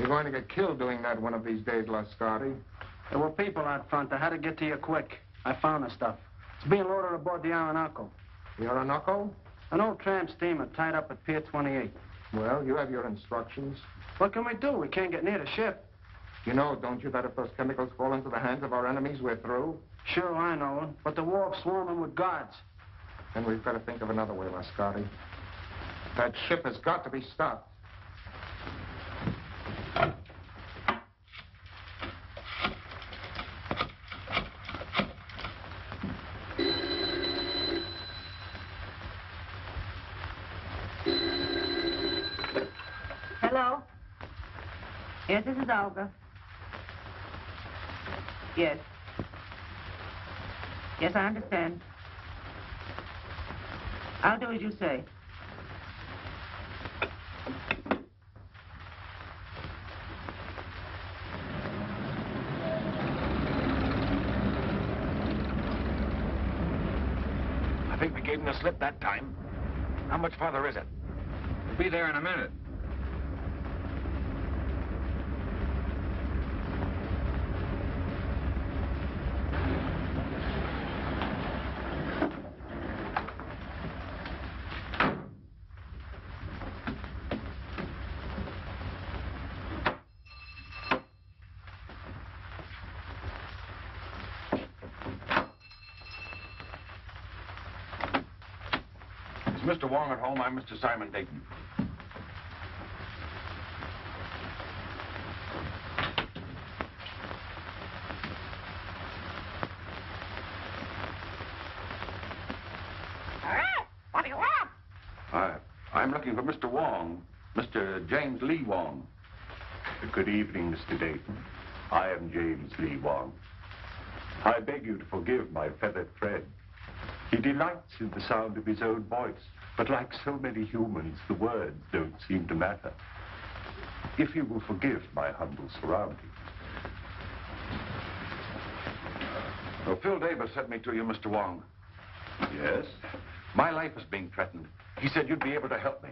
You're going to get killed doing that one of these days, Lascardi. There were people out front. I had to get to you quick. I found the stuff. It's being loaded aboard the Orinoco. The Orinoco? An old tramp steamer tied up at Pier 28. Well, you have your instructions. What can we do? We can't get near the ship. You know, don't you, that if those chemicals fall into the hands of our enemies, we're through? Sure, I know. But the wharf's swarming with guards. Then we've got to think of another way, Lascardi. That ship has got to be stopped. Hello? Yes, this Olga. Yes. Yes, I understand. I'll do as you say. I think we gave him the slip that time. How much farther is it? We'll be there in a minute. Is Mr. Wong at home? I'm Mr. Simon Dayton. What do you want? I, I'm looking for Mr. Wong, Mr. James Lee Wong. Good evening, Mr. Dayton. I am James Lee Wong. I beg you to forgive my feathered friend. He delights in the sound of his own voice, but like so many humans, the words don't seem to matter. If you will forgive my humble surroundings. Well, Phil Davis sent me to you, Mr. Wong. Yes? My life is being threatened. He said you'd be able to help me.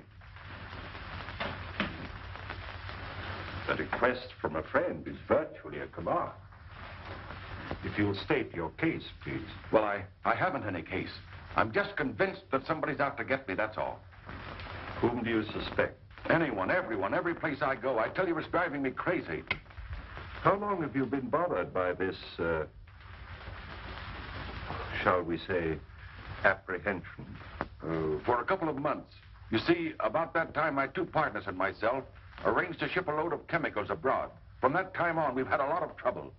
A request from a friend is virtually a command. If you'll state your case, please. Well, I, I haven't any case. I'm just convinced that somebody's out to get me, that's all. Whom do you suspect? Anyone, everyone, every place I go. I tell you, it's driving me crazy. How long have you been bothered by this, uh, shall we say, apprehension? Uh, for a couple of months. You see, about that time, my two partners and myself arranged to ship a load of chemicals abroad. From that time on, we've had a lot of trouble.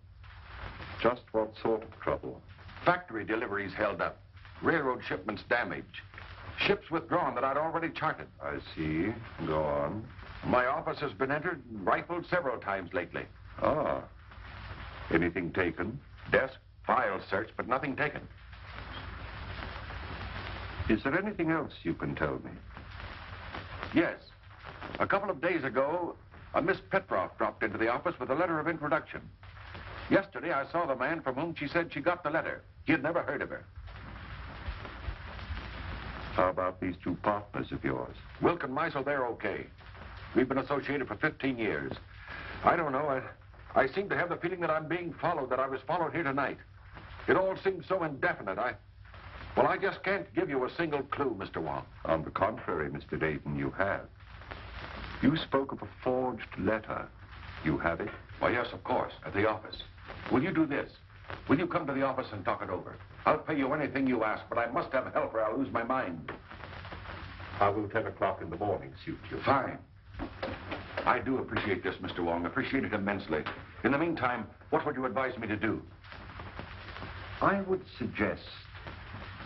Just what sort of trouble? Factory deliveries held up. Railroad shipments damaged. Ships withdrawn that I'd already charted. I see. Go on. My office has been entered and rifled several times lately. Ah. Anything taken? Desk, files searched, but nothing taken. Is there anything else you can tell me? Yes. A couple of days ago, a Miss Petroff dropped into the office with a letter of introduction. Yesterday, I saw the man from whom she said she got the letter. He had never heard of her. How about these two partners of yours? Wilk and Meisel, they're okay. We've been associated for 15 years. I don't know. I, I seem to have the feeling that I'm being followed, that I was followed here tonight. It all seems so indefinite. I, well, I just can't give you a single clue, Mr. Wong. On the contrary, Mr. Dayton, you have. You spoke of a forged letter. You have it? Why, yes, of course, at the office. Will you do this? Will you come to the office and talk it over? I'll pay you anything you ask, but I must have help or I'll lose my mind. How will 10 o'clock in the morning suit you? Fine. I do appreciate this, Mr. Wong. Appreciate it immensely. In the meantime, what would you advise me to do? I would suggest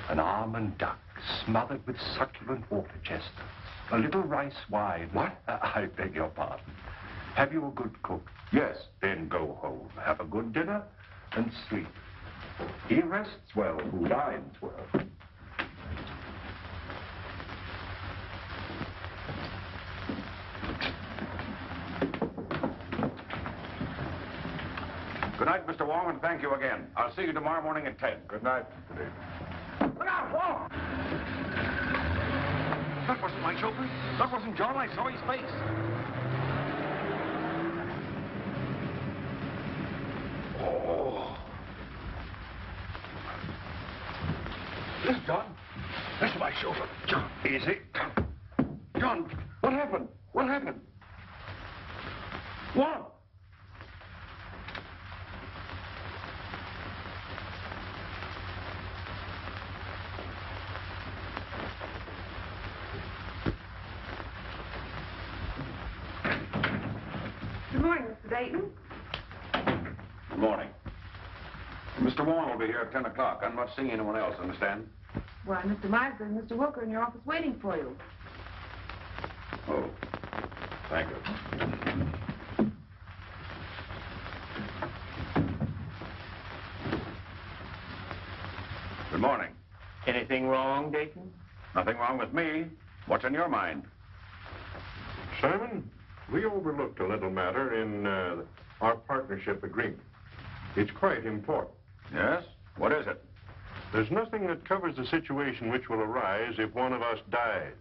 an almond duck smothered with succulent water chestnuts. A little rice wine. What? Uh, I beg your pardon. Have you a good cook? Yes. Then go home, have a good dinner, and sleep. He rests well who dines well. Good night, Mr. Wong, and thank you again. I'll see you tomorrow morning at 10. Good night. Good night. Look out, Wong! That wasn't my chauffeur. That wasn't John. I saw his face. Oh. Listen, John. This is my chauffeur. John. Easy. John, what happened? What happened? What? Be here at 10 o'clock. I'm not seeing anyone else, understand? Why, Mr. Meisel and Mr. Wilker in your office waiting for you. Oh, thank you. Good morning. Anything wrong, Dayton? Nothing wrong with me. What's in your mind? Simon, we overlooked a little matter in uh, our partnership agreement. It's quite important. Yes? What is it? There's nothing that covers the situation which will arise if one of us dies.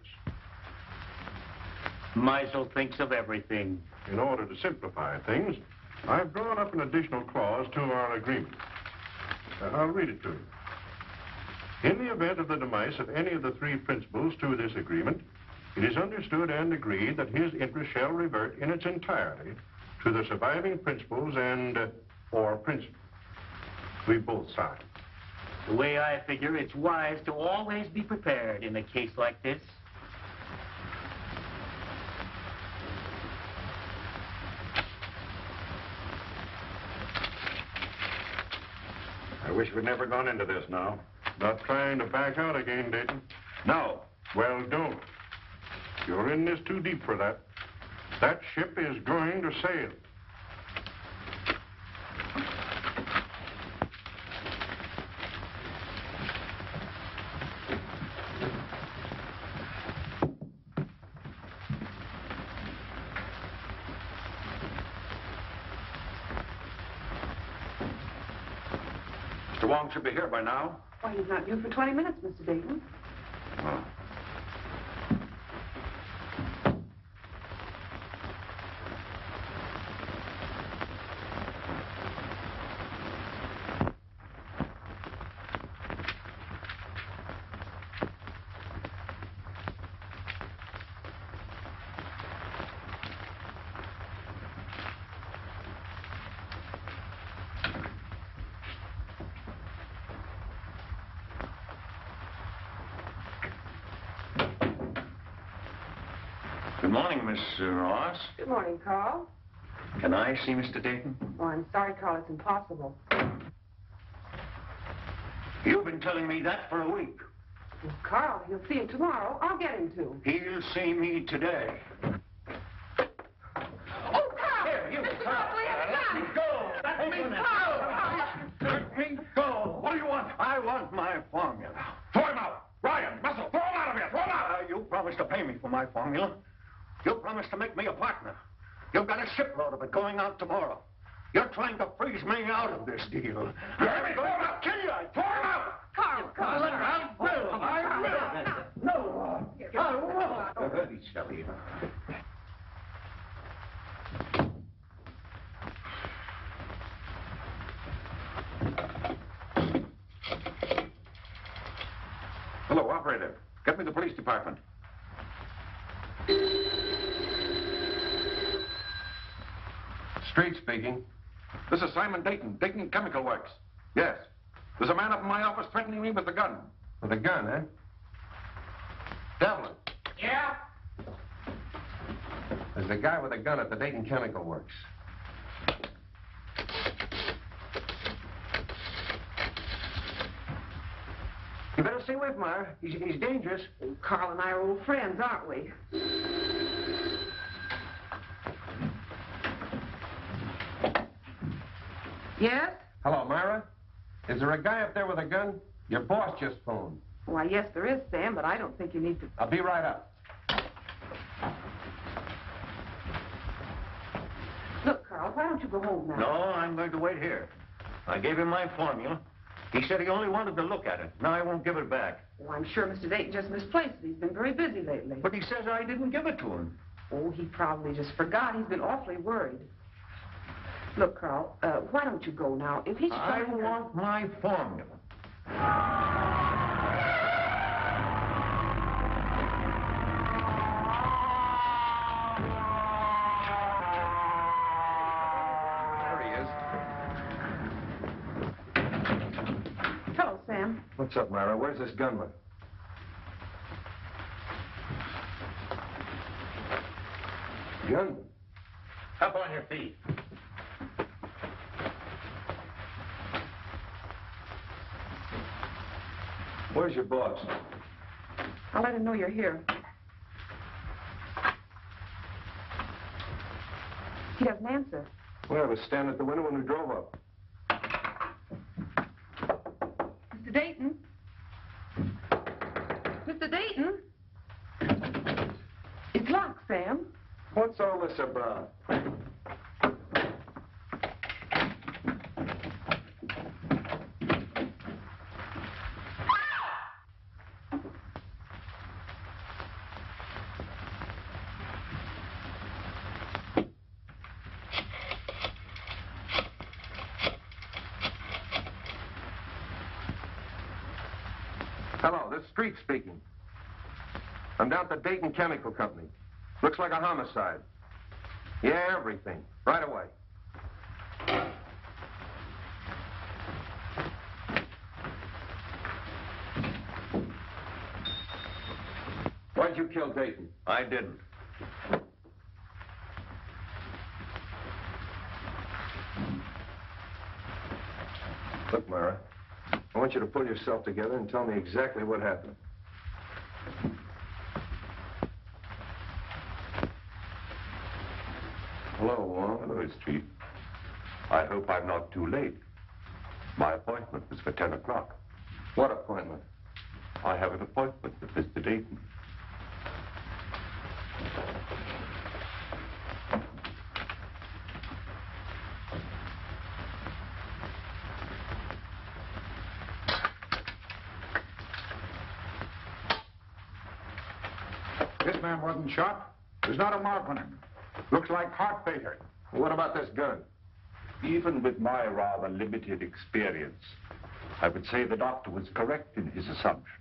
Meisel thinks of everything. In order to simplify things, I've drawn up an additional clause to our agreement. Uh, I'll read it to you. In the event of the demise of any of the three principals to this agreement, it is understood and agreed that his interest shall revert in its entirety to the surviving principals and, uh, or principal. We both sign. The way I figure, it's wise to always be prepared in a case like this. I wish we'd never gone into this now. Not trying to back out again, Dayton. No. Well, don't. You're in this too deep for that. That ship is going to sail. Mr. Wong should be here by now. Why, he's not due for 20 minutes, Mr. Dayton. Oh. Good morning, Miss uh, Ross. Good morning, Carl. Can I see Mr. Dayton? Oh, I'm sorry, Carl. It's impossible. You've been telling me that for a week. Well, Carl, he'll see him tomorrow. I'll get him to. He'll see me today. Oh, Carl! Here, you, Mr. Carl. Carl, let Let me me go! go. Let me go. Let me go. What do you want? I want my formula. Throw him out! Ryan, Muscle, throw him out of here! Throw him out! Uh, you promised to pay me for my formula. You promised to make me a partner. You've got a shipload of it going out tomorrow. You're trying to freeze me out of this deal. Hear me? Him out! Kill you! I Throw him out! Carl, Carl, Look, I will. I will. No, I won't. Silly. Hello, operator. Get me the police department. Street speaking. This is Simon Dayton, Dayton Chemical Works. Yes. There's a man up in my office threatening me with a gun. With a gun, eh? Devlin. Yeah? There's a guy with a gun at the Dayton Chemical Works. You better stay away from her. He's, he's dangerous. Carl and I are old friends, aren't we? Yes? Hello, Myra. Is there a guy up there with a gun? Your boss just phoned. Why, yes, there is, Sam, but I don't think you need to. I'll be right up. Look, Carl, why don't you go home now? No, I'm going to wait here. I gave him my formula. He said he only wanted to look at it. Now I won't give it back. Oh, I'm sure Mr. Dayton just misplaced it. He's been very busy lately. But he says I didn't give it to him. Oh, he probably just forgot. He's been awfully worried. Look, Carl, uh, why don't you go now? If he's trying I want my formula. Hello, Sam. What's up, Myra? Where's this gunman? Gunman? Up on your feet. Where's your boss? I'll let him know you're here. He doesn't answer. Well, I was standing at the window when we drove up. Mr. Dayton? Mr. Dayton? It's locked, Sam. What's all this about? Hello, this is Street speaking. I'm down at the Dayton Chemical Company. Looks like a homicide. Yeah, everything. Right away. Why'd you kill Dayton? I didn't. Look, Myra, I want you to pull yourself together and tell me exactly what happened. Hello, Wong. Hello, Street. I hope I'm not too late. My appointment was for 10 o'clock. What appointment? I have an appointment with Mr. Dayton. This man wasn't shot. There's not a mark on him. Looks like heart failure. What about this gun? Even with my rather limited experience, I would say the doctor was correct in his assumption.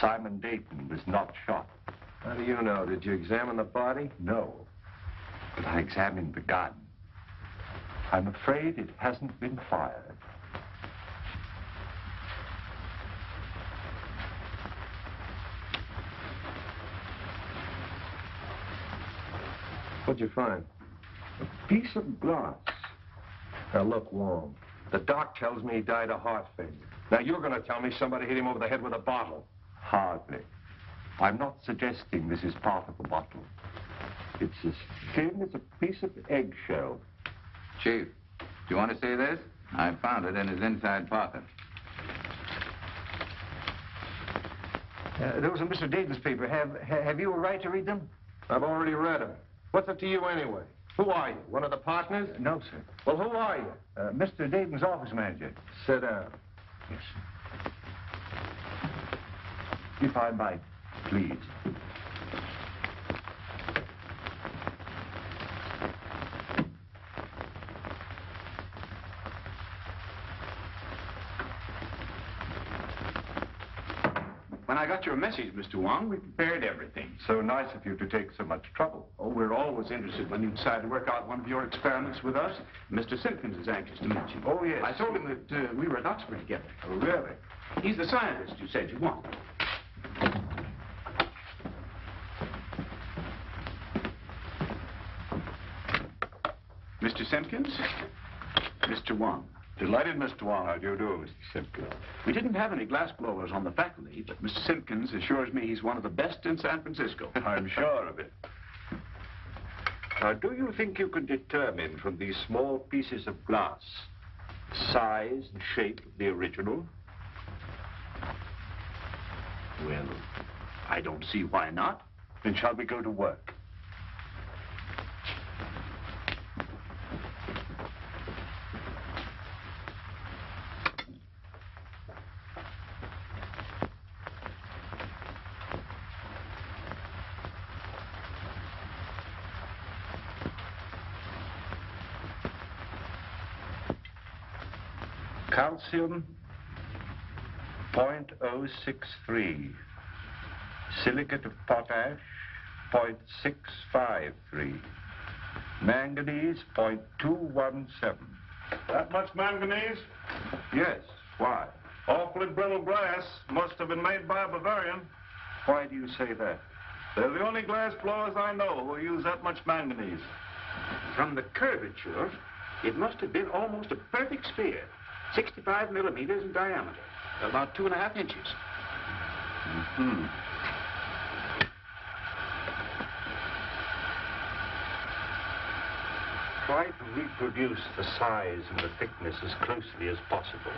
Simon Dayton was not shot. How do you know? Did you examine the body? No. But I examined the gun. I'm afraid it hasn't been fired. What'd you find? A piece of glass. Now, look, Wong. The doc tells me he died of heart failure. Now, you're going to tell me somebody hit him over the head with a bottle. Hardly. I'm not suggesting this is part of the bottle. It's as thin as a piece of eggshell. Chief, do you want to see this? I found it in his inside pocket. Uh, those are Mr. Dayton's paper. Have, have you a right to read them? I've already read him. What's it to you anyway? Who are you? One of the partners? No, sir. Well, who are you? Uh, Mr. Dayton's office manager. Sit down. Yes, sir. If I might, please. When I got your message, Mr. Wong, we prepared everything. So nice of you to take so much trouble. Oh, we're always interested when you decide to work out one of your experiments with us. Mr. Simpkins is anxious to meet you. Oh, yes. I told him that uh, we were at Oxford together. Oh, really? He's the scientist you said you want. Mr. Simpkins, Mr. Wong. Delighted, Mr. Wong. How do you do, Mr. Simpkins? We didn't have any glass blowers on the faculty, but Mr. Simpkins assures me he's one of the best in San Francisco. I'm sure of it. Now, do you think you can determine from these small pieces of glass the size and shape of the original? Well, I don't see why not. Then shall we go to work? Calcium 0.063. Silicate of potash 0.653. Manganese 0.217. That much manganese? Yes. Why? Awfully brittle glass. Must have been made by a Bavarian. Why do you say that? They're the only glass blowers I know who use that much manganese. From the curvature, it must have been almost a perfect sphere. 65 millimeters in diameter. About two and a half inches. Hmm. Try to reproduce the size and the thickness as closely as possible.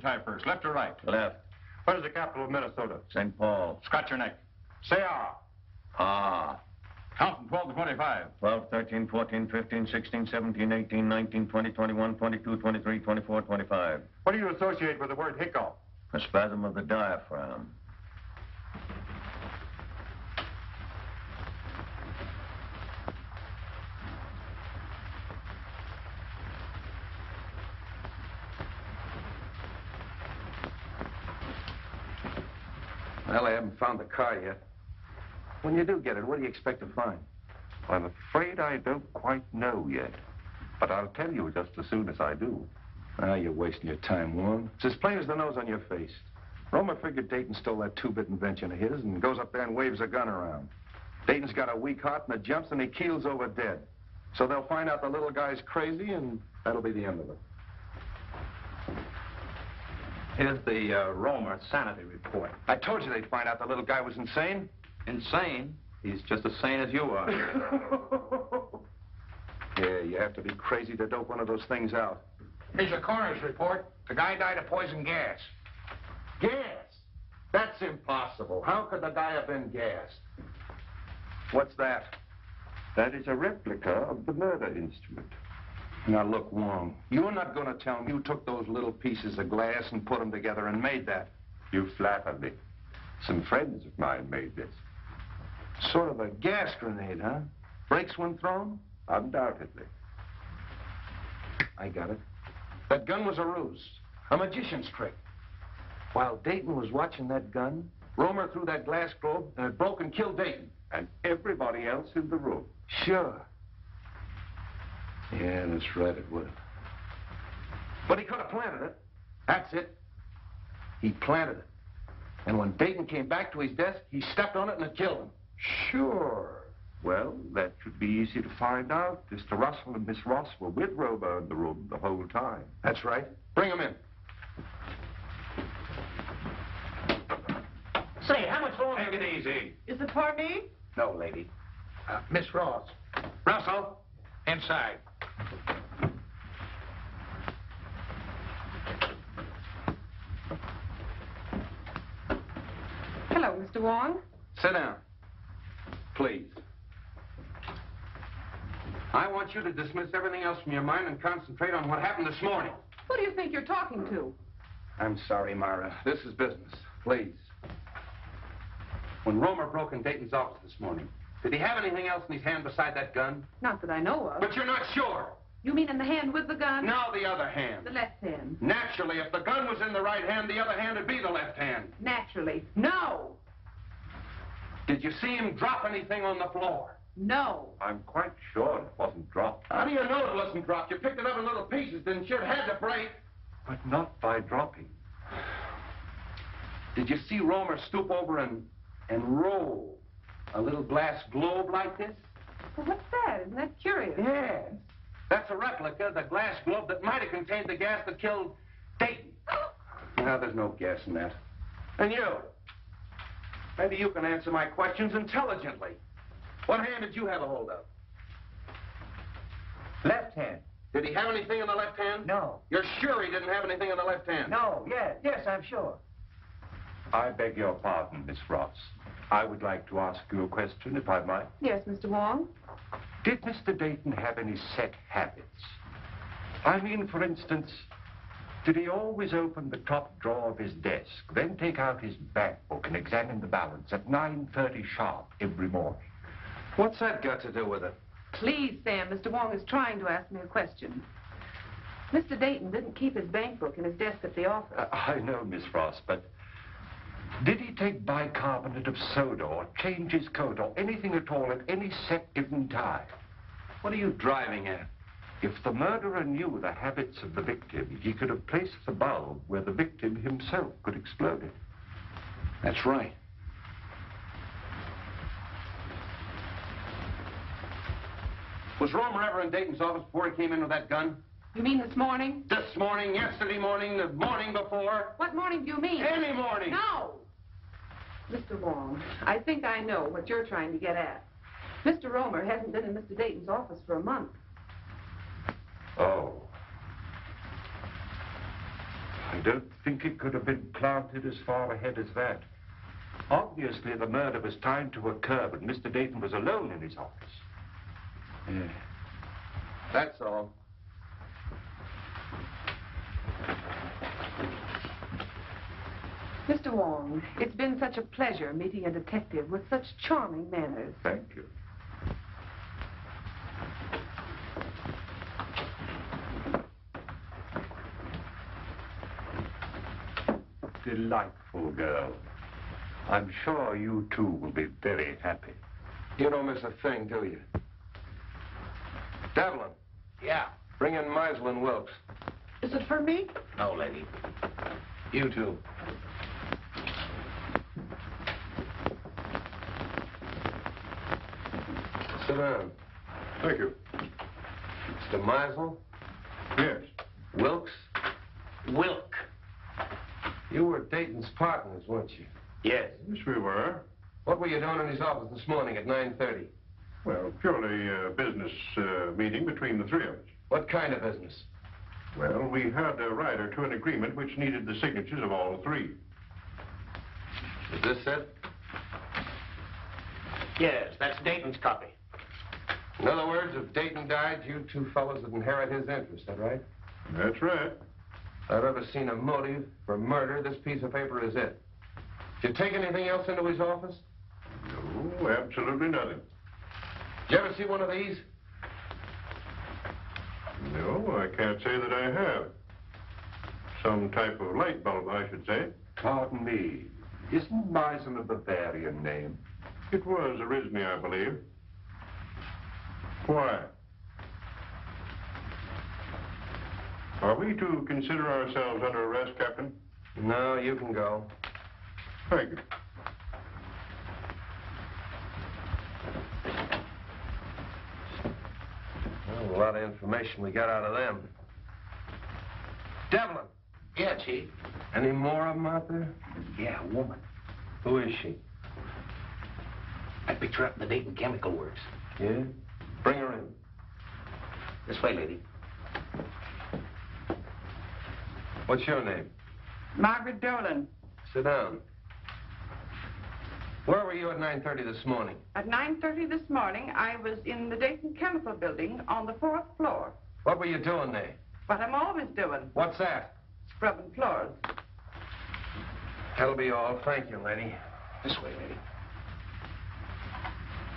Which tie first, left or right? Left. What is the capital of Minnesota? St. Paul. Scratch your neck. Say ah. Ah. Count from 12 to 25. 12, 13, 14, 15, 16, 17, 18, 19, 20, 21, 22, 23, 24, 25. What do you associate with the word hiccup? A spasm of the diaphragm. Well, I haven't found the car yet. When you do get it, what do you expect to find? I'm afraid I don't quite know yet. But I'll tell you just as soon as I do. Ah, you're wasting your time, Warren. It's as plain as the nose on your face. Romer figured Dayton stole that two-bit invention of his and goes up there and waves a gun around. Dayton's got a weak heart and it jumps and he keels over dead. So they'll find out the little guy's crazy and that'll be the end of it. Here's the uh, Romer sanity report. I told you they'd find out the little guy was insane. Insane. He's just as sane as you are. yeah, you have to be crazy to dope one of those things out. Here's the coroner's report. The guy died of poison gas. Gas? That's impossible. How could the guy have been gassed? What's that? That is a replica of the murder instrument. Now, look, Wong, you're not going to tell me you took those little pieces of glass and put them together and made that. You flatter me. Some friends of mine made this. Sort of a gas grenade, huh? Breaks when thrown? Undoubtedly. I got it. That gun was a ruse, a magician's trick. While Dayton was watching that gun, Romer threw that glass globe and it broke and killed Dayton. And everybody else in the room. Sure. Yeah, that's right, it would. But he could have planted it. That's it. He planted it. And when Dayton came back to his desk, he stepped on it and it killed him. Sure. Well, that should be easy to find out. Mr. Russell and Miss Ross were with Romer in the room the whole time. That's right. Bring him in. Say, how much longer? Take it easy. Is it for me? No, lady. Uh, Miss Ross. Russell, inside. Hello, Mr. Wong. Sit down. Please. I want you to dismiss everything else from your mind and concentrate on what happened this morning. Who do you think you're talking to? I'm sorry, Myra. This is business. Please. When Romer broke in Dayton's office this morning, did he have anything else in his hand beside that gun? Not that I know of. But you're not sure. You mean in the hand with the gun? Now the other hand. The left hand. Naturally, if the gun was in the right hand, the other hand would be the left hand. Naturally. No. Did you see him drop anything on the floor? No. I'm quite sure it wasn't dropped. How do you know it wasn't dropped? You picked it up in little pieces, didn't you? It had to break. But not by dropping. Did you see Romer stoop over and, and roll a little glass globe like this? Well, what's that? Isn't that curious? Yes. That's a replica of the glass globe that might have contained the gas that killed Dayton. Now, there's no gas in that. And you? Maybe you can answer my questions intelligently. What hand did you have a hold of? Left hand. Did he have anything in the left hand? No. You're sure he didn't have anything in the left hand? No, yes, yes, I'm sure. I beg your pardon, Miss Ross. I would like to ask you a question, if I might. Yes, Mr. Wong. Did Mr. Dayton have any set habits? I mean, for instance, did he always open the top drawer of his desk, then take out his bank book and examine the balance at 9.30 sharp every morning? What's that got to do with it? Please, Sam, Mr. Wong is trying to ask me a question. Mr. Dayton didn't keep his bank book in his desk at the office. Uh, I know, Miss Ross, but did he take bicarbonate of soda or change his coat or anything at all at any set given time? What are you driving at? If the murderer knew the habits of the victim, he could have placed the bulb where the victim himself could explode it. That's right. Was Romer ever in Dayton's office before he came in with that gun? You mean this morning? This morning, yesterday morning, the morning before? What morning do you mean? Any morning. No! Mr. Wong, I think I know what you're trying to get at. Mr. Romer hasn't been in Mr. Dayton's office for a month. Oh. I don't think it could have been planted as far ahead as that. Obviously, the murder was timed to occur when Mr. Dayton was alone in his office. Yeah. That's all. Mr. Wong, it's been such a pleasure meeting a detective with such charming manners. Thank you. Delightful girl. I'm sure you two will be very happy. You don't miss a thing, do you? Devlin, Yeah. bring in Meisel and Wilkes. Is it for me? No, lady. You two. Sit down. Thank you. Mr. Meisel, Yes. Wilkes, Wilk. you were Dayton's partners, weren't you? Yes. Yes, we were. What were you doing in his office this morning at 9.30? Well, purely a business uh, meeting between the three of us. What kind of business? Well, we had a rider to an agreement which needed the signatures of all three. Is this it? Yes, that's Dayton's copy. In other words, if Dayton died, you two fellows would inherit his interest, that right? That's right. If I've ever seen a motive for murder, this piece of paper is it. Did you take anything else into his office? No, absolutely nothing. Did you ever see one of these? No, I can't say that I have. Some type of light bulb, I should say. Pardon me. Isn't Bison a Bavarian name? It was originally, I believe. Why? Are we to consider ourselves under arrest, Captain? No, you can go. Thank you. Well, a lot of information we got out of them. Devlin, Yeah, Chief. any more of them out there? Yeah, a woman. Who is she? I picked her up in the Dayton Chemical Works. Yeah? Bring her in. This way, lady. What's your name? Margaret Dolan. Sit down. Where were you at 9.30 this morning? At 9.30 this morning, I was in the Dayton Chemical Building on the fourth floor. What were you doing there? What I'm always doing, What's that? scrubbing floors. That'll be all. Thank you, lady. This way, lady.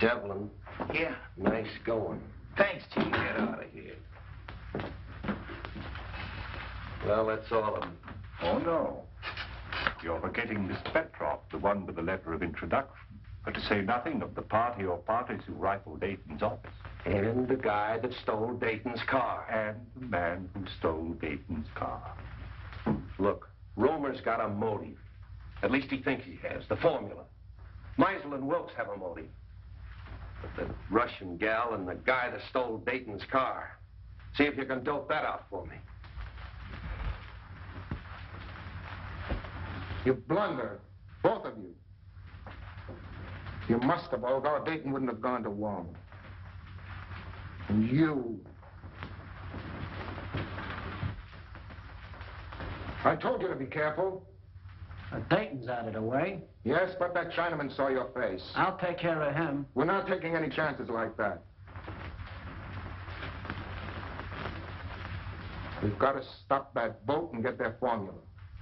Devlin, Yeah. nice going. Thanks, Chief. Get out of here. Well, that's all of them. Oh, no. You're forgetting Miss Petroff, the one with the letter of introduction. But to say nothing of the party or parties who rifled Dayton's office. And the guy that stole Dayton's car. And the man who stole Dayton's car. Look, Romer's got a motive. At least he thinks he has. The formula. Meisel and Wilkes have a motive. The Russian gal and the guy that stole Dayton's car. See if you can dope that out for me. You blunder, both of you. You must have, or Dayton wouldn't have gone to Wong. And you. I told you to be careful. Dayton's out of the way. Yes, but that Chinaman saw your face. I'll take care of him. We're not taking any chances like that. We've got to stop that boat and get their formula.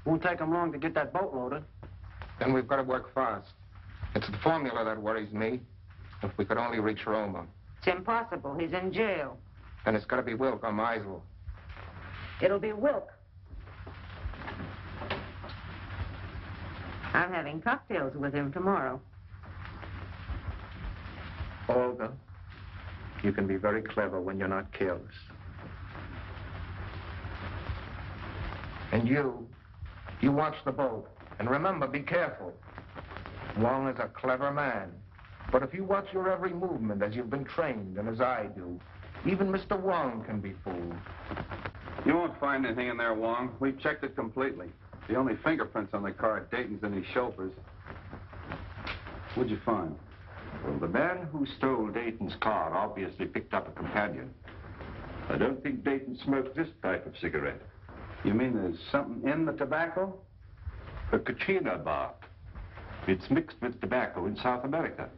Won't take them long to get that boat loaded. Then we've got to work fast. It's the formula that worries me. If we could only reach Romer. It's impossible. He's in jail. Then it's got to be Wilk or Meisel. It'll be Wilk. I'm having cocktails with him tomorrow. Olga, you can be very clever when you're not careless. And you, you watch the boat. And remember, be careful. Wong is a clever man. But if you watch your every movement as you've been trained and as I do, even Mr. Wong can be fooled. You won't find anything in there, Wong. We've checked it completely. The only fingerprints on the car are Dayton's and his chauffeur's. What'd you find? Well, the man who stole Dayton's car obviously picked up a companion. I don't think Dayton smoked this type of cigarette. You mean there's something in the tobacco? A Kachina bark. It's mixed with tobacco in South America.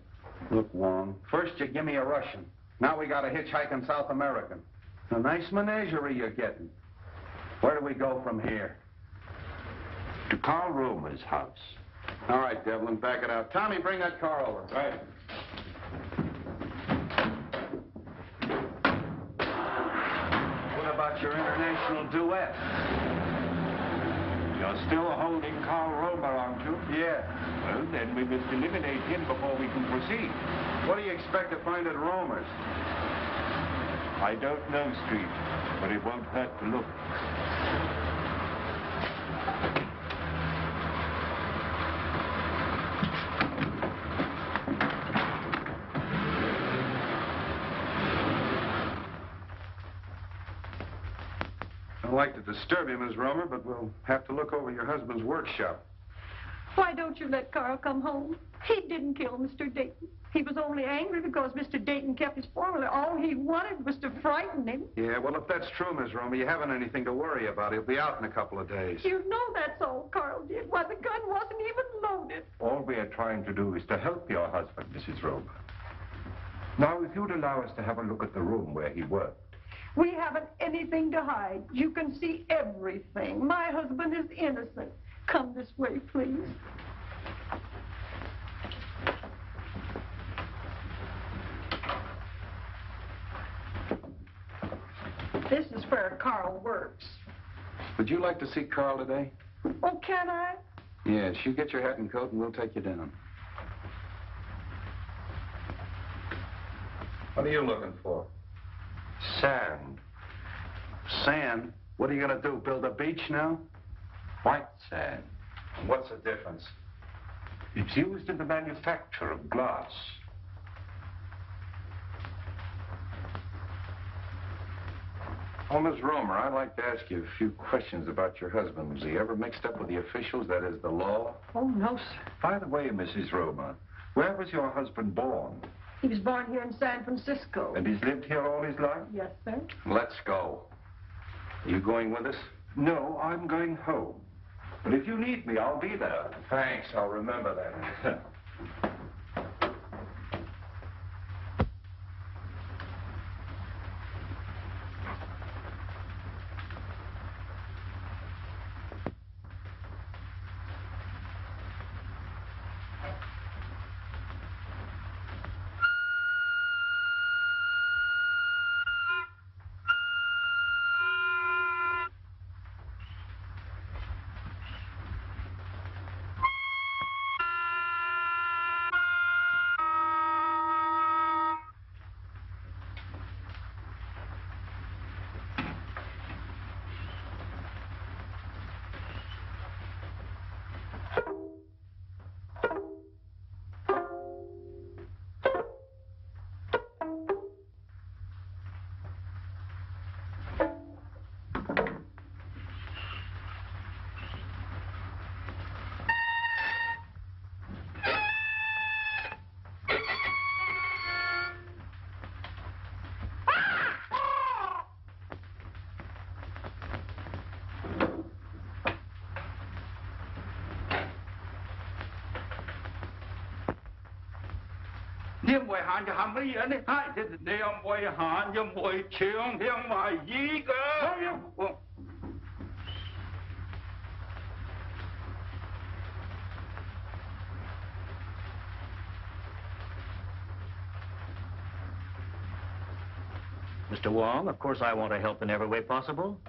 Look, Wong, first you give me a Russian. Now we got a hitchhiking South American. A nice menagerie you're getting. Where do we go from here? To Carl Romer's house. All right, Devlin, back it out. Tommy, bring that car over. Right. What about your international duet? You're still holding Carl Romer, aren't you? Yeah. Well, then we must eliminate him before we can proceed. What do you expect to find at Romer's? I don't know, Street, but it won't hurt to look. I'd like to disturb you, Miss Romer, but we'll have to look over your husband's workshop. Why don't you let Carl come home? He didn't kill Mr. Dayton. He was only angry because Mr. Dayton kept his formula. All he wanted was to frighten him. Yeah, well, if that's true, Miss Romer, you haven't anything to worry about. He'll be out in a couple of days. You know that's all Carl did. Why, the gun wasn't even loaded. All we are trying to do is to help your husband, Mrs. Romer. Now, if you'd allow us to have a look at the room where he worked. We haven't anything to hide. You can see everything. My husband is innocent. Come this way, please. This is where Carl works. Would you like to see Carl today? Oh, can I? Yes, you get your hat and coat and we'll take you down. What are you looking for? Sand. Sand? What are you going to do, build a beach now? White sand. What's the difference? It's used in the manufacture of glass. Oh, Miss Romer, I'd like to ask you a few questions about your husband. Was he ever mixed up with the officials, that is, the law? Oh, no, sir. By the way, Mrs. Romer, where was your husband born? He was born here in San Francisco. And he's lived here all his life? Yes, sir. Let's go. Are you going with us? No, I'm going home. But if you need me, I'll be there. Thanks, I'll remember that. Mr. Wong, of course I want to help in every way possible,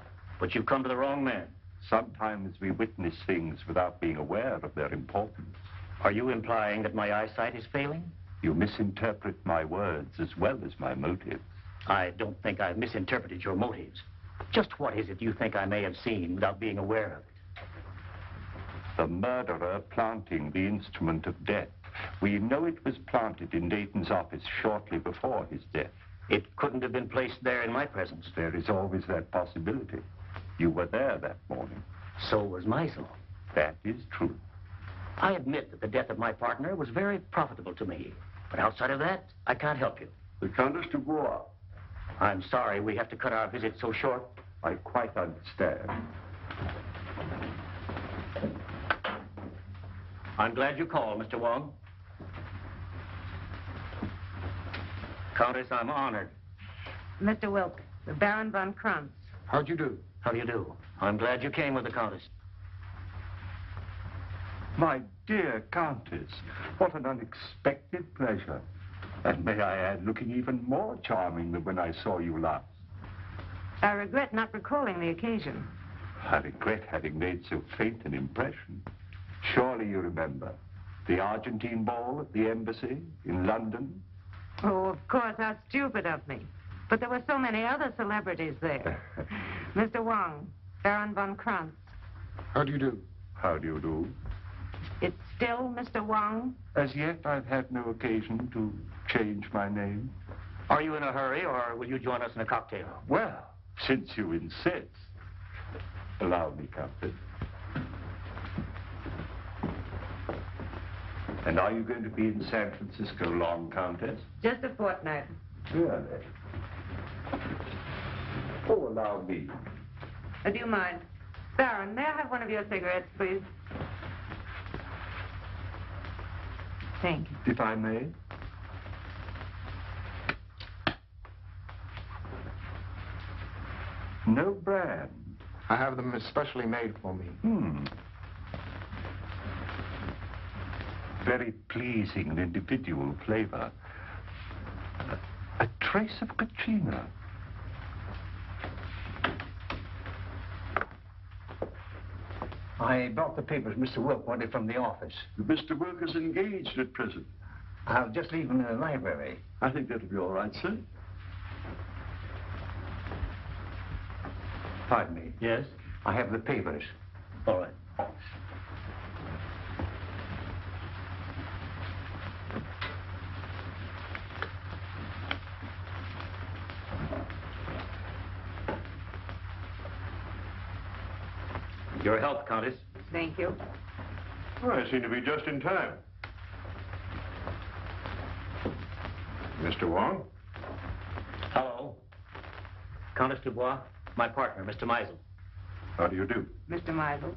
but you've come to the wrong man. Sometimes we witness things without being aware of their importance. Are you implying that my eyesight is failing? You misinterpret my words as well as my motives. I don't think I've misinterpreted your motives. Just what is it you think I may have seen without being aware of it? The murderer planting the instrument of death. We know it was planted in Dayton's office shortly before his death. It couldn't have been placed there in my presence. There is always that possibility. You were there that morning. So was Meisel. That is true. I admit that the death of my partner was very profitable to me. But outside of that, I can't help you. The Countess Dubois. I'm sorry we have to cut our visit so short. I quite understand. I'm glad you called, Mr. Wong. Countess, I'm honored. Mr. Wilk, the Baron von Kranz. How'd you do? How do you do? I'm glad you came with the Countess. My dear Countess, what an unexpected pleasure. And may I add, looking even more charming than when I saw you last. I regret not recalling the occasion. I regret having made so faint an impression. Surely you remember the Argentine ball at the embassy in London? Oh, of course, how stupid of me. But there were so many other celebrities there. Mr. Wong, Baron von Kranz. How do you do? How do you do? It's still Mr. Wong? As yet, I've had no occasion to change my name. Are you in a hurry, or will you join us in a cocktail? Well, since you insist, allow me, Countess. And are you going to be in San Francisco long, Countess? Just a fortnight. Really? Oh, allow me. Uh, do you mind? Baron, may I have one of your cigarettes, please? Thank you. If I may. No brand. I have them especially made for me. Hmm. Very pleasing and individual flavor. A, a trace of Katrina. I brought the papers Mr. Wilk wanted from the office. Mr. Wilk is engaged at present. I'll just leave them in the library. I think that'll be all right, sir. Pardon me. Yes? I have the papers. All right. Your health, Countess. Thank you. Well, I seem to be just in time. Mr. Wong? Hello. Countess Dubois, my partner, Mr. Meisel. How do you do? Mr. Meisel.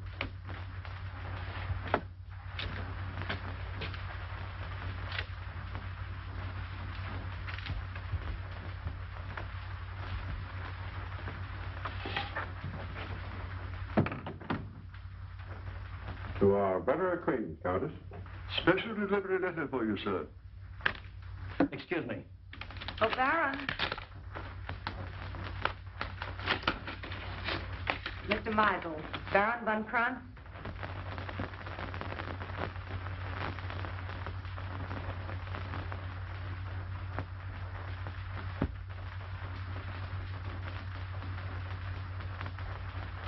To our better acquaintance, Countess. Special delivery letter for you, sir. Excuse me. Oh, Baron. Mr. Meisel, Baron von Kranz.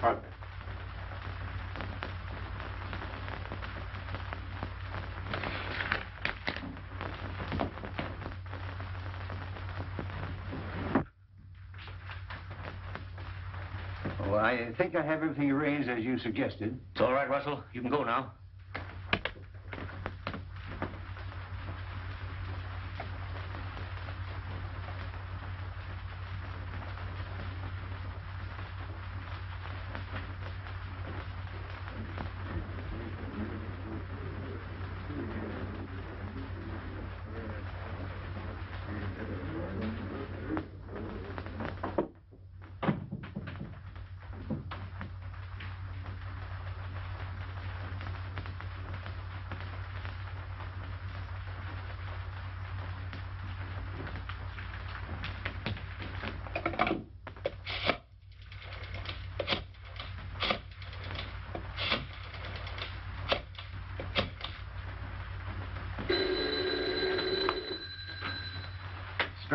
Pardon. Well, I think I have everything arranged as you suggested. It's all right, Russell. You can go now.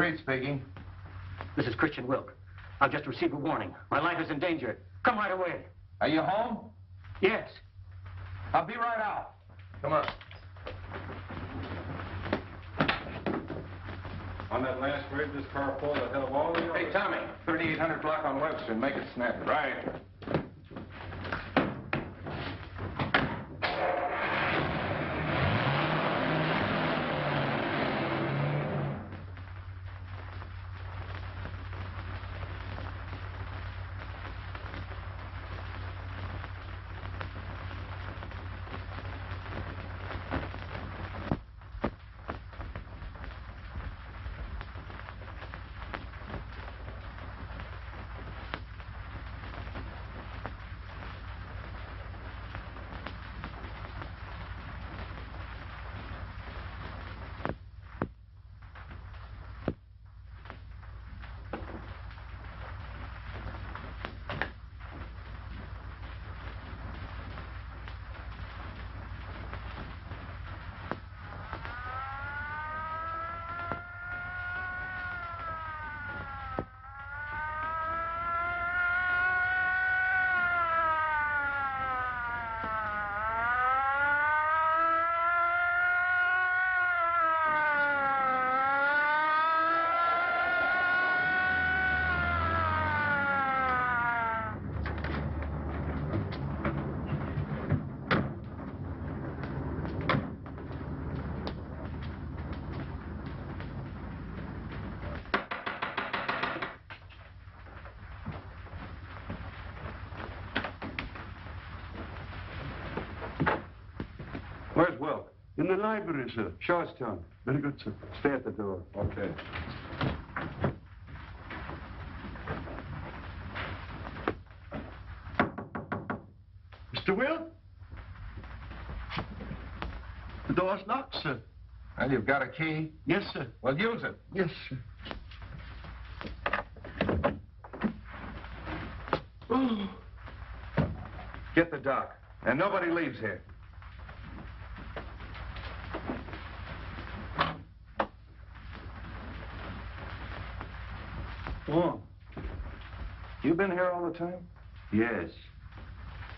Street speaking. This is Christian Wilk. I've just received a warning. My life is in danger. Come right away. Are you home? Yes. I'll be right out. Come on. On that last bridge, this car pulled ahead of all the others. Hey, Tommy, 3800 block on Webster. Make it snappy. Right. In the library, sir. Show us to. Very good, sir. Stay at the door. Okay. Mr. Wilk? The door's locked, sir. Well, you've got a key. Yes, sir. Well, use it. Yes, sir. Oh. Get the doc. And nobody leaves here. Oh. You been here all the time? Yes.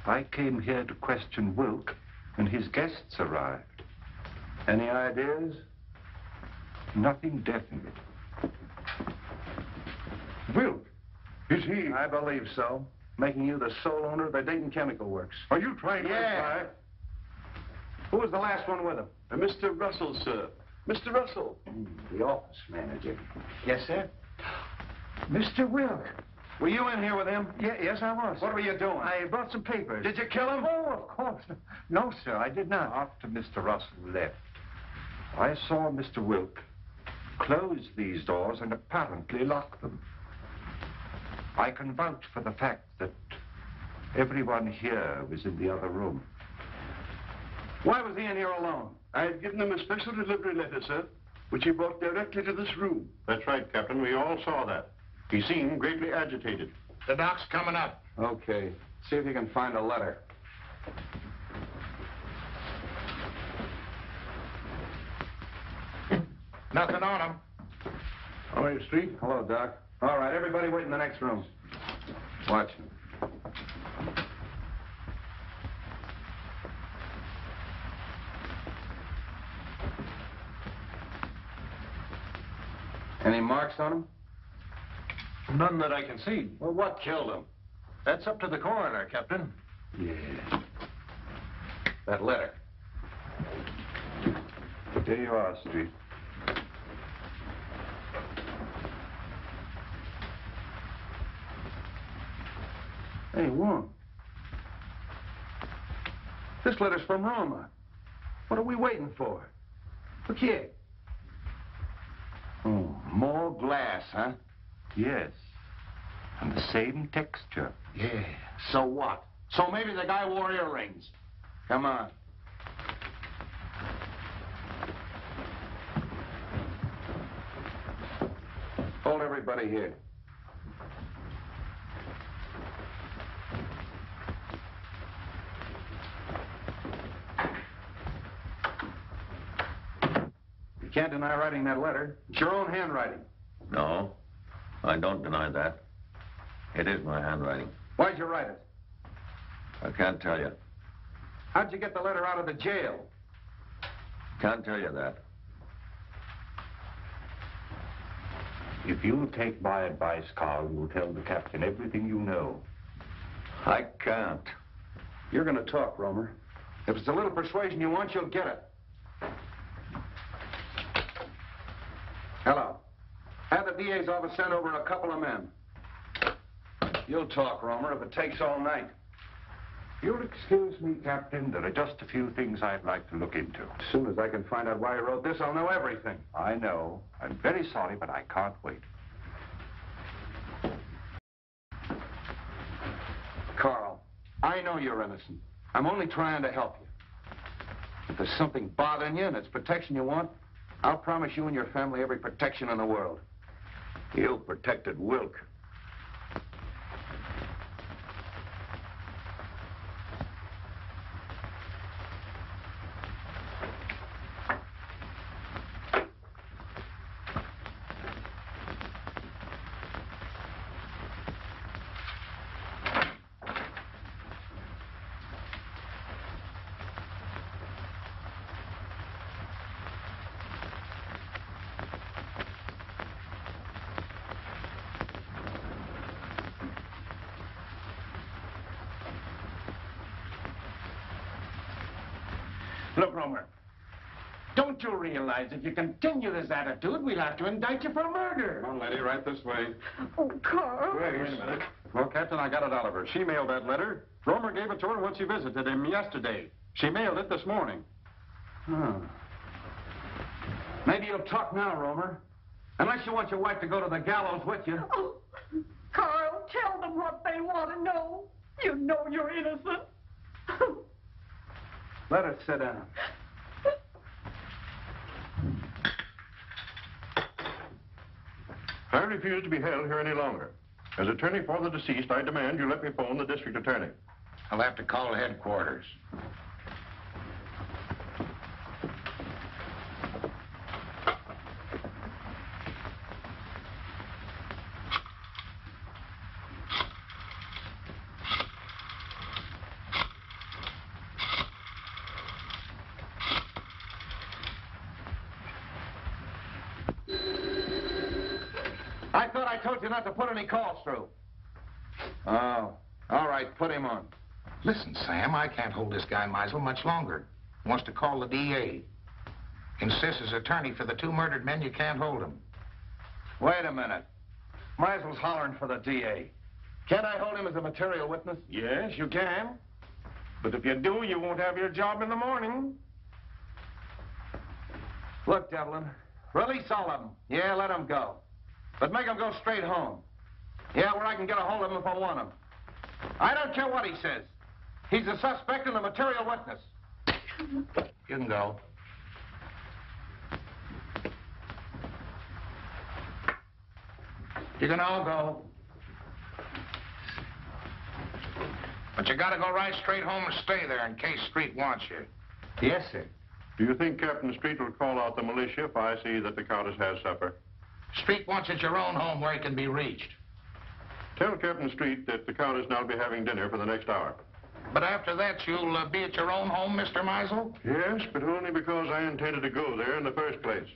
I came here to question Wilk when his guests arrived. Any ideas? Nothing definite. Wilk? Is he? I believe so. Making you the sole owner of the Dayton Chemical Works. Are you trying to Yeah. imply? Who was the last one with him? Uh, Mr. Russell, sir. Mr. Russell. The office manager. Yes, sir. Mr. Wilk. Were you in here with him? Yeah, yes, I was. What were you doing? I brought some papers. Did you kill him? Oh, of course. No, sir, I did not. After Mr. Russell left, I saw Mr. Wilk close these doors and apparently lock them. I can vouch for the fact that everyone here was in the other room. Why was he in here alone? I had given him a special delivery letter, sir, which he brought directly to this room. That's right, Captain. We all saw that. He seemed greatly agitated. The doc's coming up. Okay. See if you can find a letter. Nothing on him. All right, Street. Hello, Doc. All right, everybody wait in the next room. Watch. Any marks on him? None that I can see. Well, what killed him? That's up to the coroner, Captain. Yes. That letter. There you are, Street. Hey, Warren. This letter's from Romer. What are we waiting for? Look here. Oh, More glass, huh? Yes. And the same texture. Yeah. So what? So maybe the guy wore earrings. Come on. Hold everybody here. You can't deny writing that letter. It's your own handwriting. No, I don't deny that. It is my handwriting. Why'd you write it? I can't tell you. How'd you get the letter out of the jail? Can't tell you that. If you'll take my advice, Carl, you'll tell the captain everything you know. I can't. You're going to talk, Romer. If it's a little persuasion you want, you'll get it. Hello. Have the DA's office sent over a couple of men. You'll talk, Romer, if it takes all night. You'll excuse me, Captain. There are just a few things I'd like to look into. As soon as I can find out why you wrote this, I'll know everything. I know. I'm very sorry, but I can't wait. Carl, I know you're innocent. I'm only trying to help you. If there's something bothering you and it's protection you want, I'll promise you and your family every protection in the world. You protected Wilk. Look, Romer, don't you realize if you continue this attitude, we'll have to indict you for murder? Come on, lady, right this way. Oh, Carl. Wait, wait a minute. Well, Captain, I got it out of her. She mailed that letter. Romer gave it to her when she visited him yesterday. She mailed it this morning. Hmm. Maybe you'll talk now, Romer. Unless you want your wife to go to the gallows with you. Oh, Carl, tell them what they want to know. You know you're innocent. Let her sit down. I refuse to be held here any longer. As attorney for the deceased, I demand you let me phone the district attorney. I'll have to call headquarters. I thought I told you not to put any calls through. Oh, all right, put him on. Listen, Sam, I can't hold this guy Meisel much longer. He wants to call the DA. Insists as attorney for the two murdered men, you can't hold him. Wait a minute. Meisel's hollering for the DA. Can't I hold him as a material witness? Yes, you can. But if you do, you won't have your job in the morning. Look, Devlin, release all of them. Yeah, let them go. But make them go straight home. Yeah, where I can get a hold of him if I want him. I don't care what he says. He's a suspect and a material witness. You can go. You can all go. But you gotta go right straight home and stay there in case Street wants you. Yes, sir. Do you think Captain Street will call out the militia if I see that the Countess has supper? Street wants at your own home where he can be reached. Tell Captain Street that the Countess and I'll be having dinner for the next hour. But after that, you'll uh, be at your own home, Mr. Meisel? Yes, but only because I intended to go there in the first place.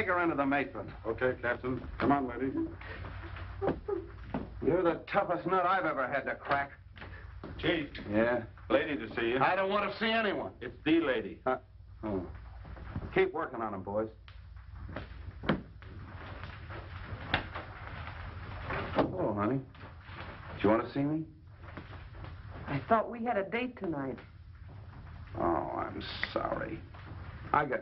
Take her into the matron. Okay, Captain. Come on, lady. You're the toughest nut I've ever had to crack. Chief, Yeah? lady to see you. I don't want to see anyone. It's the lady. Huh? Oh. Keep working on him, boys. Hello, honey. Do you want to see me? I thought we had a date tonight. Oh, I'm sorry. I got...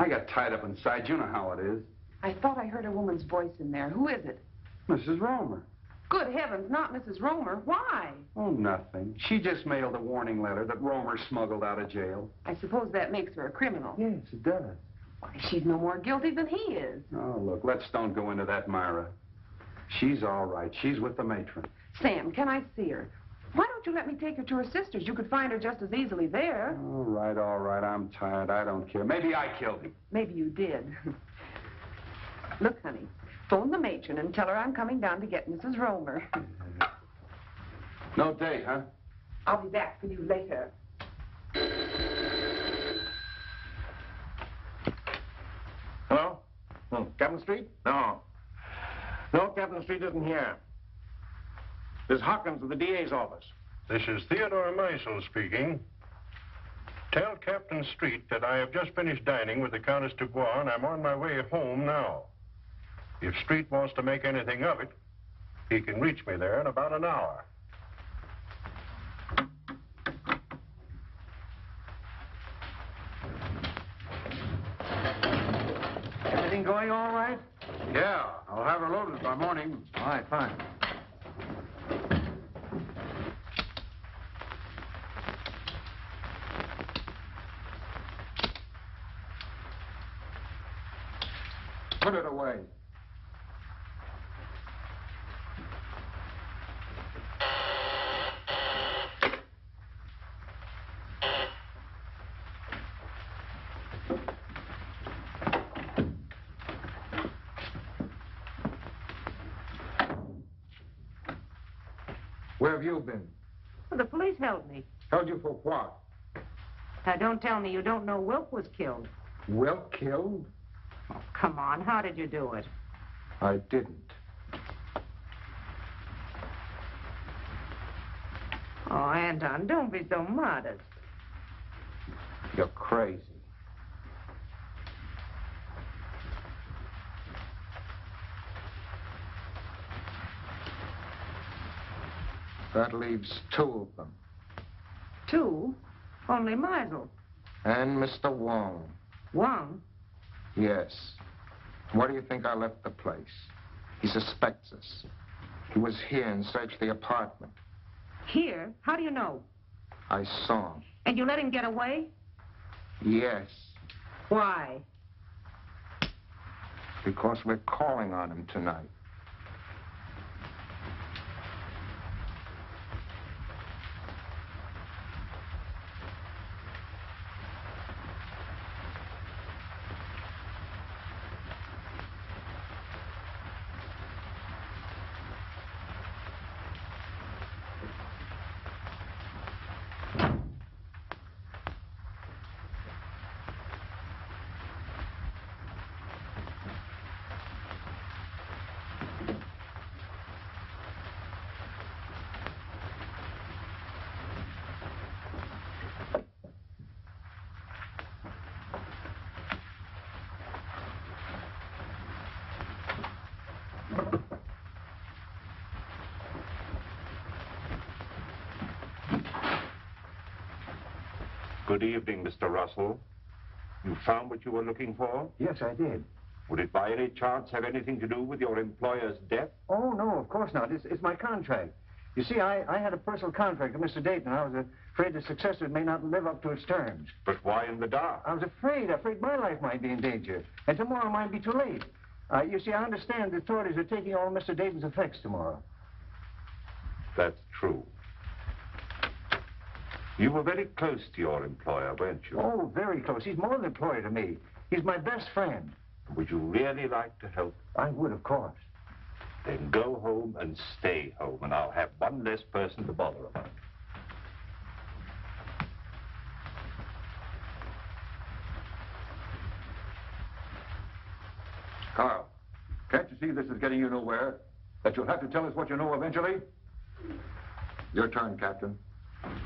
I got tied up inside. You know how it is. I thought I heard a woman's voice in there. Who is it? Mrs. Romer. Good heavens, not Mrs. Romer. Why? Oh, nothing. She just mailed a warning letter that Romer smuggled out of jail. I suppose that makes her a criminal. Yes, it does. Why, she's no more guilty than he is. Oh, look, let's don't go into that, Myra. She's all right. She's with the matron. Sam, can I see her? Why don't you let me take her to her sister's? You could find her just as easily there. All right, all right. I'm tired. I don't care. Maybe I killed him. Maybe you did. Look, honey, phone the matron and tell her I'm coming down to get Mrs. Romer. No date, huh? I'll be back for you later. Hello? Hmm, Captain Street? No. No, Captain Street isn't here. This is Hawkins of the DA's office. This is Theodore Meisel speaking. Tell Captain Street that I have just finished dining with the Countess Dubois, and I'm on my way home now. If Street wants to make anything of it, he can reach me there in about an hour. Everything going all right? Yeah, I'll have her loaded by morning. All right, fine. Put it away. Where have you been? Well, the police held me. Held you for what? Now, don't tell me you don't know Wilk was killed. Wilk killed? Come on. How did you do it? I didn't. Oh, Anton, don't be so modest. You're crazy. That leaves two of them. Two? Only Meisel. And Mr. Wong. Wong? Yes. Why do you think I left the place? He suspects us. He was here and searched the apartment. Here? How do you know? I saw him. And you let him get away? Yes, Why? because we're calling on him tonight. Good evening, Mr. Russell. You found what you were looking for? Yes, I did. Would it by any chance have anything to do with your employer's death? Oh, no, of course not. It's, it's my contract. You see, I, I had a personal contract with Mr. Dayton. And I was afraid the successor may not live up to its terms. But why in the dark? I was afraid, afraid my life might be in danger. And tomorrow might be too late. Uh, you see, I understand the authorities are taking all Mr. Dayton's effects tomorrow. That's true. You were very close to your employer, weren't you? Oh, very close. He's more than an employer to me. He's my best friend. Would you really like to help? I would, of course. Then go home and stay home, and I'll have one less person to bother about. Carl, can't you see this is getting you nowhere? That you'll have to tell us what you know eventually? Your turn, Captain.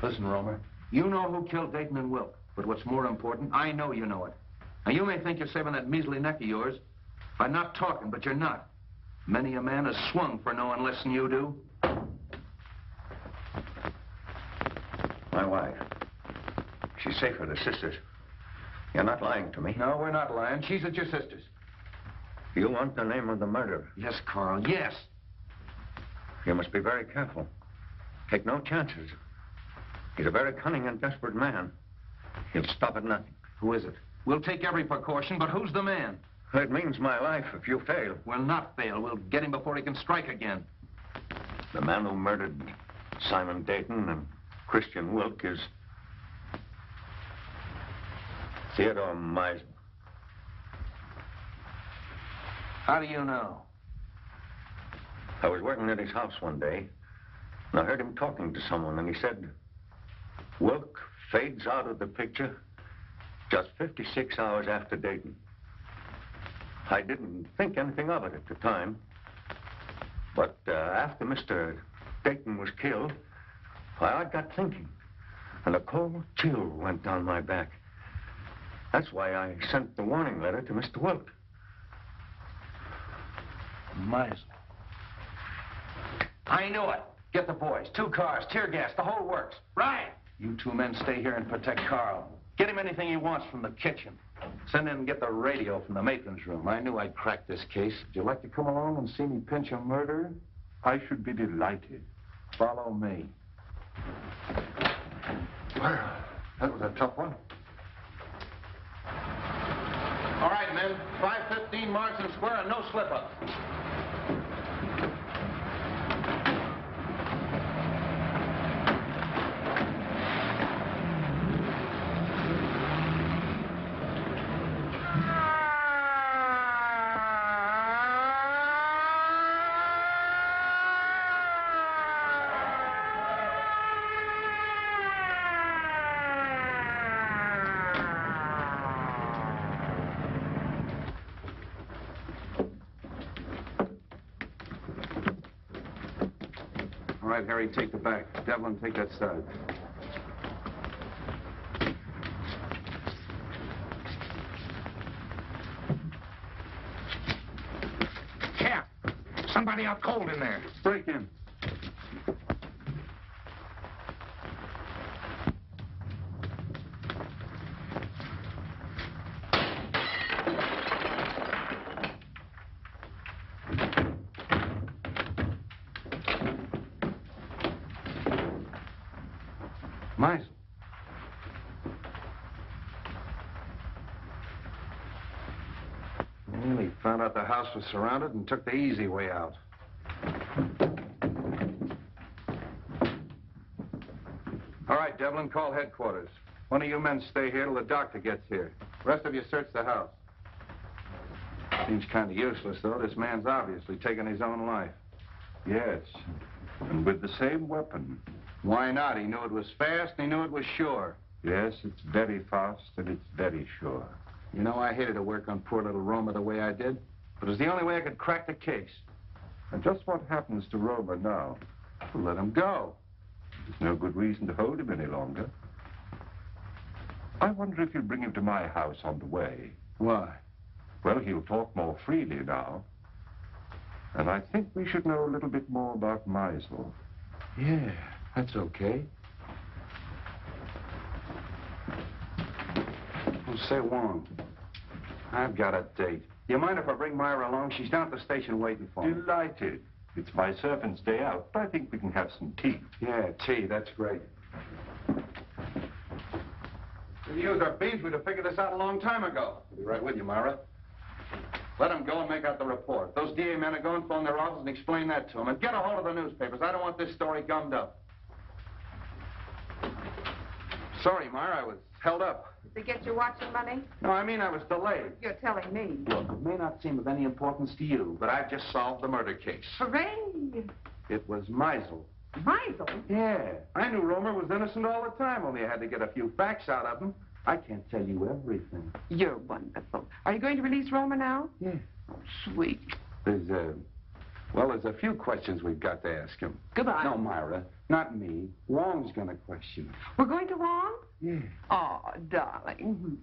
Listen, Romer, you know who killed Dayton and Wilk. But what's more important, I know you know it. Now, you may think you're saving that measly neck of yours by not talking, but you're not. Many a man has swung for knowing less than you do. My wife. She's safe with her sisters. You're not lying to me. No, we're not lying. She's at your sister's. You want the name of the murderer. Yes, Carl, yes. You must be very careful. Take no chances. He's a very cunning and desperate man. He'll stop at nothing. Who is it? We'll take every precaution, but who's the man? It means my life if you fail. We'll not fail. We'll get him before he can strike again. The man who murdered Simon Dayton and Christian Wilk is Theodore Meisel. How do you know? I was working at his house one day, and I heard him talking to someone, and he said, Wilk fades out of the picture just 56 hours after Dayton. I didn't think anything of it at the time. But uh, after Mr. Dayton was killed, I, I got thinking, and a cold chill went down my back. That's why I sent the warning letter to Mr. Wilk. Meisel. I knew it. Get the boys. Two cars, tear gas, the whole works. Right. You two men stay here and protect Carl. Get him anything he wants from the kitchen. Send in and get the radio from the matron's room. I knew I'd crack this case. Would you like to come along and see me pinch a murderer? I should be delighted. Follow me. Well, that was a tough one. All right, men. 515 Marsden Square and no slip-up. Devlin, take that side. Cap! Somebody out cold in there. Break in. Meisel. Well, he found out the house was surrounded and took the easy way out. All right, Devlin, call headquarters. One of you men stay here till the doctor gets here. The rest of you search the house. Seems kind of useless, though. This man's obviously taken his own life. Yes, and with the same weapon. Why not? He knew it was fast and he knew it was sure. Yes, it's very fast and it's very sure. You know, I hated to work on poor little Romer the way I did, but it was the only way I could crack the case. And just what happens to Romer now? Let him go. There's no good reason to hold him any longer. I wonder if you'll bring him to my house on the way. Why? Well, he'll talk more freely now. And I think we should know a little bit more about Meisel. Yeah, that's okay. Well, say, Wong, I've got a date. You mind if I bring Myra along? She's down at the station waiting for me. Delighted. It's my servant's day out, but I think we can have some tea. Yeah, tea, that's great. If we used our beans, we'd have figured this out a long time ago. I'll be right with you, Myra. Let them go and make out the report. Those DA men are going to phone their office and explain that to them. And get a hold of the newspapers. I don't want this story gummed up. Sorry, Myra, I was held up. To get your watch and money? No, I mean I was delayed. You're telling me. Look, it may not seem of any importance to you, but I've just solved the murder case. Hooray! It was Meisel. Meisel? Yeah. I knew Romer was innocent all the time, only I had to get a few facts out of him. I can't tell you everything. You're wonderful. Are you going to release Romer now? Yeah. sweet. There's, uh, well, there's a few questions we've got to ask him. Goodbye. No, Myra, not me. Wong's gonna question him. We're going to Wong? Yeah. Oh, darling. Mm-hmm.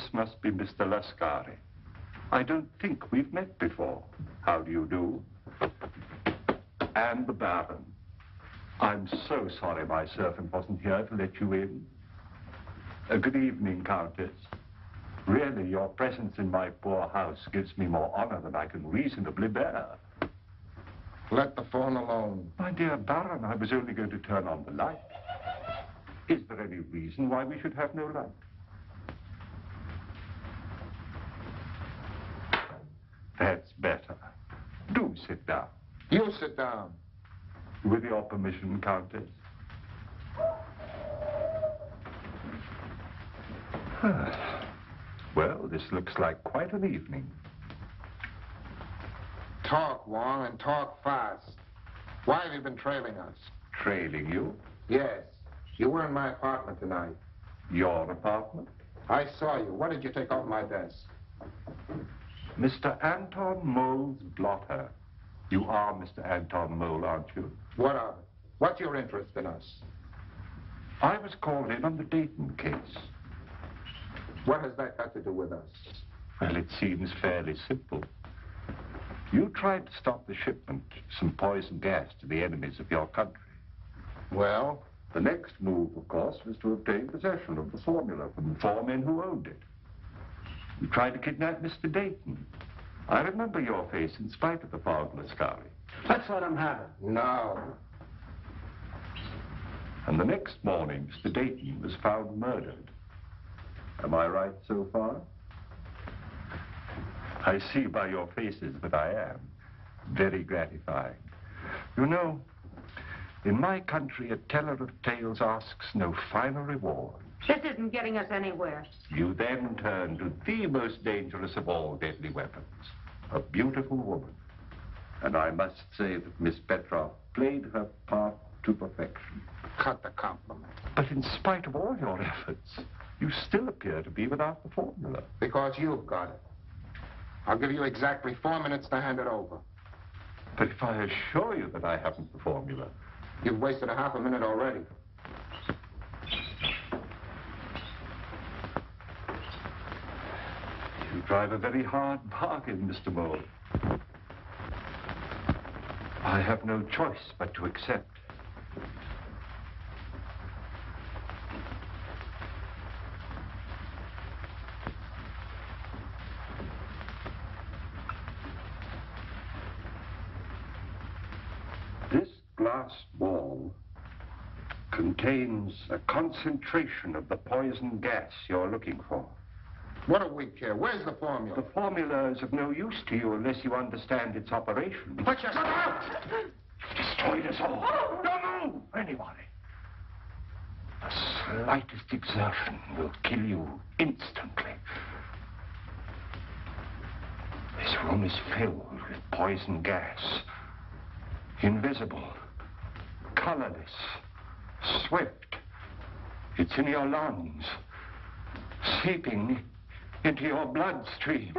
This must be Mr. Lascari. I don't think we've met before. How do you do? And the Baron. I'm so sorry my servant wasn't here to let you in. Uh, good evening, Countess. Really, your presence in my poor house gives me more honor than I can reasonably bear. Let the phone alone. My dear Baron, I was only going to turn on the light. Is there any reason why we should have no light? That's better. Do sit down. You sit down. With your permission, Countess. well, this looks like quite an evening. Talk, Wong, and talk fast. Why have you been trailing us? Trailing you? Yes. You were in my apartment tonight. Your apartment? I saw you. What did you take off my desk? Mr. Anton Mole's blotter. You are Mr. Anton Mole, aren't you? What are? What's your interest in us? I was called in on the Dayton case. What has that got to do with us? Well, it seems fairly simple. You tried to stop the shipment of some poison gas to the enemies of your country. Well? The next move, of course, was to obtain possession of the formula from the four men who owned it. You tried to kidnap Mr. Dayton. I remember your face in spite of the fog, Lascari. Let's let him have it. No. And the next morning, Mr. Dayton was found murdered. Am I right so far? I see by your faces that I am. Very gratifying. You know, in my country, a teller of tales asks no finer reward. This isn't getting us anywhere. You then turn to the most dangerous of all deadly weapons, a beautiful woman. And I must say that Miss Petroff played her part to perfection. Cut the compliment. But in spite of all your efforts, you still appear to be without the formula. Because you've got it. I'll give you exactly four minutes to hand it over. But if I assure you that I haven't the formula, You've wasted a half a minute already. Drive a very hard bargain, Mr. Mole. I have no choice but to accept. This glass ball contains a concentration of the poison gas you're looking for. What do we care? Where's the formula? The formula is of no use to you unless you understand its operation. Your... You've destroyed us all. Don't move, anybody. The slightest exertion will kill you instantly. This room is filled with poison gas. Invisible, colorless, swift. It's in your lungs, seeping into your bloodstream.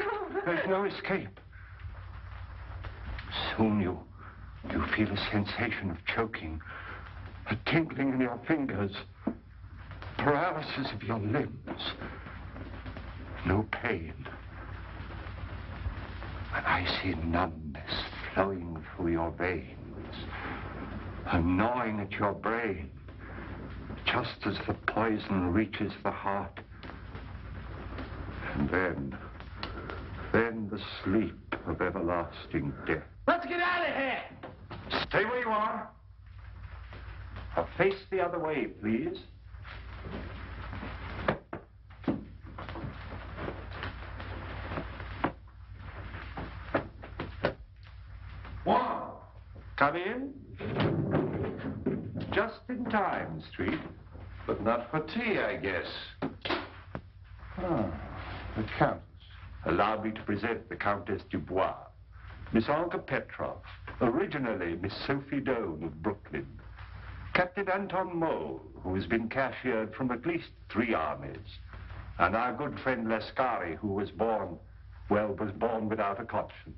There's no escape. Soon you, you feel a sensation of choking, a tingling in your fingers, paralysis of your limbs, no pain. And I see numbness flowing through your veins, and gnawing at your brain, just as the poison reaches the heart. And then, then the sleep of everlasting death. Let's get out of here! Stay where you are. Now face the other way, please. One. Come in. Just in time, Street. But not for tea, I guess. Ah, the Countess. Allow me to present the Countess Dubois. Miss Olga Petroff, originally Miss Sophie Doane of Brooklyn. Captain Anton Mole, who has been cashiered from at least three armies. And our good friend Lascari, who was born, well, was born without a conscience.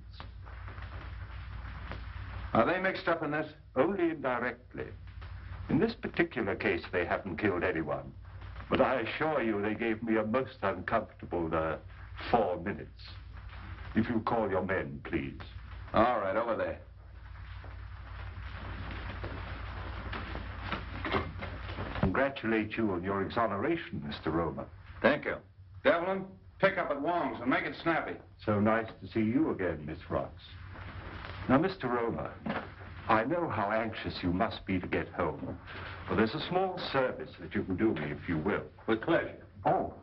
Are they mixed up in this? Only indirectly. In this particular case, they haven't killed anyone. But I assure you they gave me a most uncomfortable uh, four minutes. If you call your men, please. All right, over there. Congratulate you on your exoneration, Mr. Romer. Thank you. Devlin, pick up at Wong's and make it snappy. So nice to see you again, Miss Ross. Now, Mr. Romer, I know how anxious you must be to get home. Well, there's a small service that you can do me, if you will. With pleasure. Oh.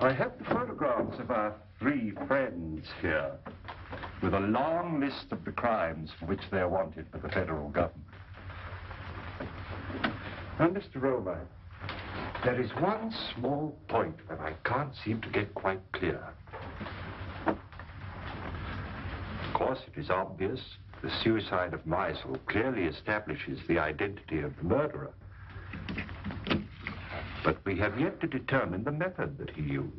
I have the photographs of our three friends here, with a long list of the crimes for which they're wanted by the federal government. Now, Mr. Romer, there is one small point that I can't seem to get quite clear. Of course, it is obvious the suicide of Meisel clearly establishes the identity of the murderer. But we have yet to determine the method that he used.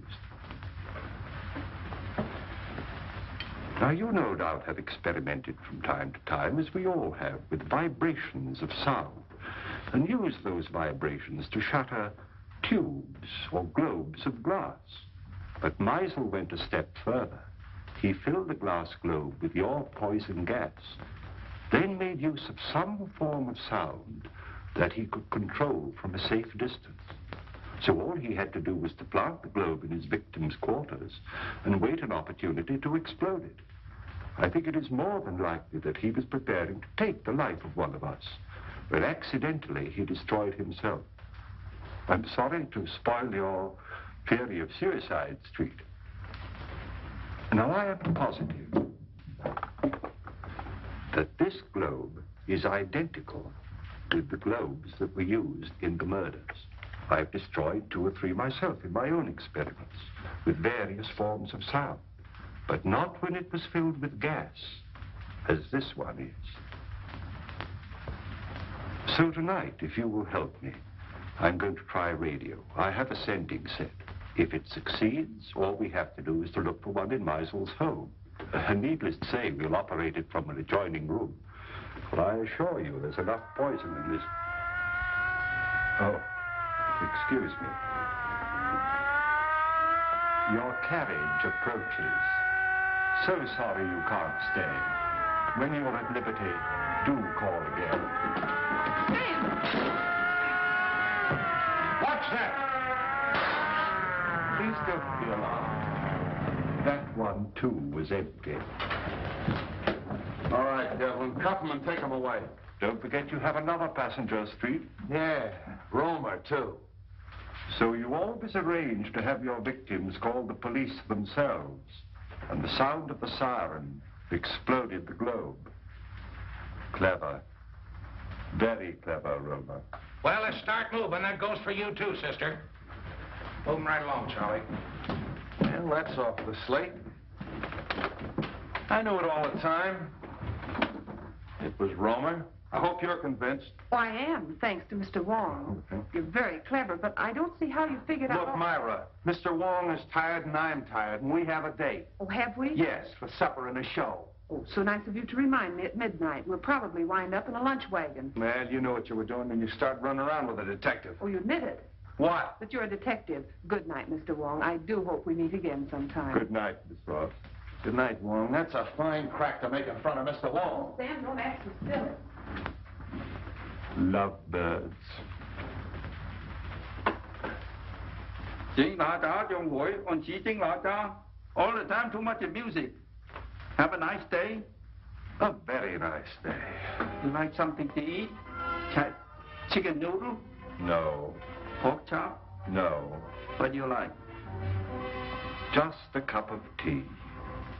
Now, you no doubt have experimented from time to time, as we all have, with vibrations of sound, and used those vibrations to shatter tubes or globes of glass. But Meisel went a step further. He filled the glass globe with your poison gas, then made use of some form of sound that he could control from a safe distance. So all he had to do was to plant the globe in his victim's quarters and wait an opportunity to explode it. I think it is more than likely that he was preparing to take the life of one of us, but accidentally he destroyed himself. I'm sorry to spoil your theory of Suicide Street. Now, I am positive that this globe is identical with the globes that were used in the murders. I've destroyed two or three myself in my own experiments with various forms of sound, but not when it was filled with gas, as this one is. So tonight, if you will help me, I'm going to try radio. I have a sending set. If it succeeds, all we have to do is to look for one in Meisel's home. Uh, needless to say, we'll operate it from an adjoining room. But I assure you, there's enough poison in this. Oh, excuse me. Your carriage approaches. So sorry you can't stay. When you're at liberty, do call again. Watch that! Please don't be alarmed. That one, too, was empty. All right, Devlin, cuff him and take him away. Don't forget you have another passenger, Street. Yeah, Romer, too. So you always arrange to have your victims call the police themselves. And the sound of the siren exploded the globe. Clever. Very clever, Romer. Well, let's start moving. That goes for you, too, sister. Moving right along, Charlie. Well, that's off the slate. I knew it all the time. It was Romer. I hope you're convinced. Oh, I am, thanks to Mr. Wong. You're very clever, but I don't see how you figured out... Look, Myra, Mr. Wong is tired and I'm tired, and we have a date. Oh, have we? Yes, for supper and a show. Oh, so nice of you to remind me at midnight. We'll probably wind up in a lunch wagon. Well, you know what you were doing when you started running around with a detective. Oh, you admit it. What? That you're a detective. Good night, Mr. Wong. I do hope we meet again sometime. Good night, Miss Ross. Good night, Wong. That's a fine crack to make in front of Mr. Wong. Sam, don't act so silly. Lovebirds. 警拿家用会按指警拿家. All the time too much music. Have a nice day. A very nice day. You like something to eat? Ch- chicken noodle? No, Pork chop? No. What do you like? Just a cup of tea.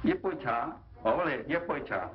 Yipoy cha. Ole, yipoy cha.